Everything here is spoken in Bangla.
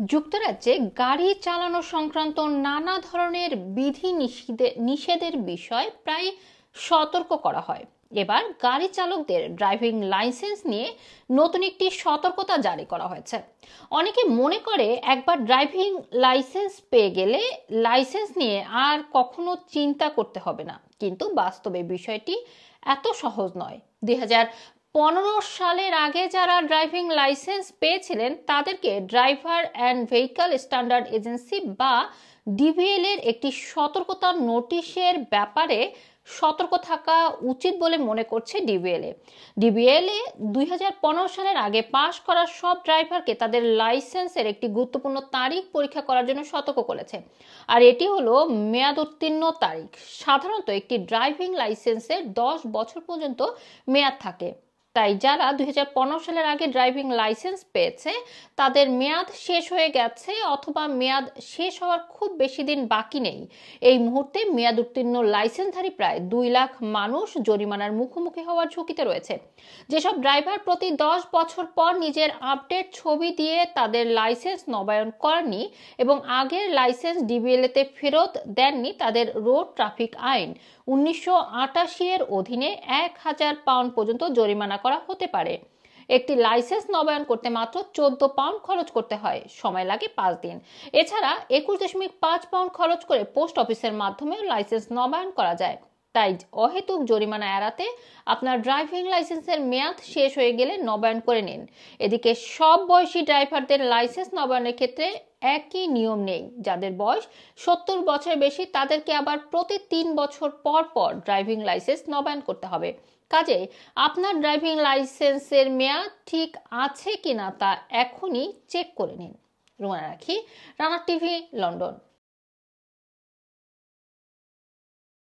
যুক্তরাজ্যে গাড়ি চালানো সংক্রান্ত নানা ধরনের বিধি নিষেধের বিষয় প্রায় সতর্ক করা হয়। এবার গাড়ি চালকদের ড্রাইভিং লাইসেন্স নিয়ে নতুন একটি সতর্কতা জারি করা হয়েছে। অনেকে মনে করে একবার ড্রাইভিং লাইসেন্স পেয়ে গেলে লাইসেন্স নিয়ে আর কখনো চিন্তা করতে হবে না। কিন্তু বাস্তবে বিষয়টি এত সহজ নয়। দুই পনেরো সালের আগে যারা ড্রাইভিং লাইসেন্স পেয়েছিলেন, তাদেরকে driver and vehicle standard agency বা ডিভিএল এর একটি সতর্কতা নোটিশের ব্যাপারে সতর্ক থাকা উচিত বলে মনে করছে ডিবিএলএ ডিবিএলএ দুই সালের আগে পাশ করা সব ড্রাইভারকে তাদের লাইসেন্সের একটি গুরুত্বপূর্ণ তারিখ পরীক্ষা করার জন্য সতর্ক করেছে। আর এটি হলো মেয়াদ উত্তীর্ণ তারিখ। সাধারণত একটি ড্রাইভিং লাইসেন্সের দশ বছর পর্যন্ত মেয়াদ থাকে। তাই যারা দুই হাজার পনেরো সালের আগে ড্রাইভিং লাইসেন্স পেয়েছে, তাদের মেয়াদ শেষ হয়ে গেছে অথবা মেয়াদ শেষ হওয়ার খুব বেশি দিন বাকি নেই। এই মুহূর্তে মেয়াদ উত্তীর্ণ লাইসেন্সধারী প্রায় দুই লাখ মানুষ জরিমানার মুখোমুখি হওয়ার ঝুঁকিতে রয়েছে। যেসব ড্রাইভার প্রতি দশ বছর পর নিজের আপডেট ছবি দিয়ে তাদের লাইসেন্স নবায়ন করেননি এবং আগের লাইসেন্স ডিবিএলএতে ফেরত দেননি তাদের রোড ট্রাফিক আইন, উনিশশো আটাশি এর অধীনে এক হাজার পাউন্ড পর্যন্ত জরিমানা করা হতে পারে। একটি লাইসেন্স নবায়ন করতে মাত্র চোদ্দ পাউন্ড খরচ করতে হয়। সময় লাগে পাঁচ দিন। এছাড়া একুশ দশমিক পাঁচ পাউন্ড খরচ করে পোস্ট অফিসের মাধ্যমে লাইসেন্স নবায়ন করা যায়। তাই অহেতুক জরিমানা এড়াতে আপনার ড্রাইভিং লাইসেন্সের মেয়াদ শেষ হয়ে গেলে নবায়ন করে নিন। এদিকে সব বয়সী ড্রাইভারদের লাইসেন্স নবায়নের ক্ষেত্রে একই নিয়ম নেই। যাদের বয়স সত্তর বছর বেশি, তাদেরকে আবার প্রতি তিন বছর পর পর ড্রাইভিং লাইসেন্স নবায়ন করতে হবে। কাজে আপনার ড্রাইভিং লাইসেন্সের মেয়াদ ঠিক আছে কিনা তা এখনই চেক করে নিন। রোমানা রাখি, রানা টিভি, লন্ডন।